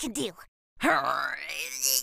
Can do.